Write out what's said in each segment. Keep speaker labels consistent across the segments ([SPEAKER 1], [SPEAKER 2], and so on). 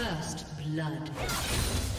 [SPEAKER 1] First blood.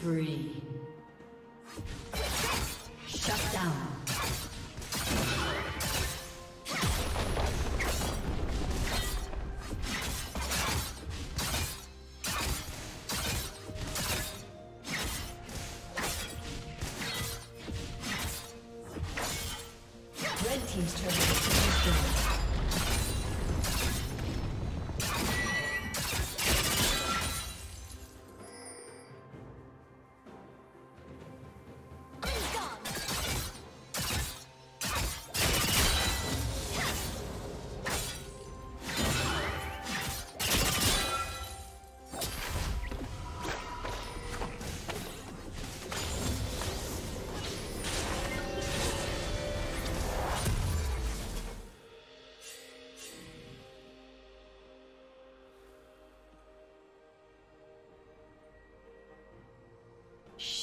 [SPEAKER 2] Spree.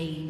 [SPEAKER 2] Rampage.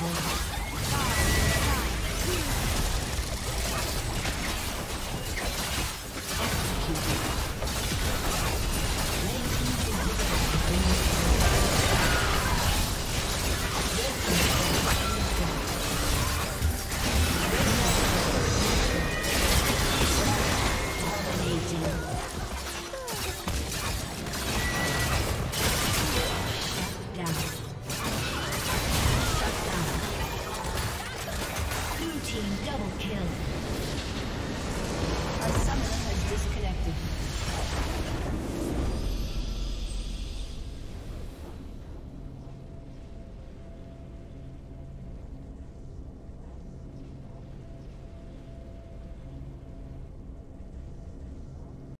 [SPEAKER 2] Has been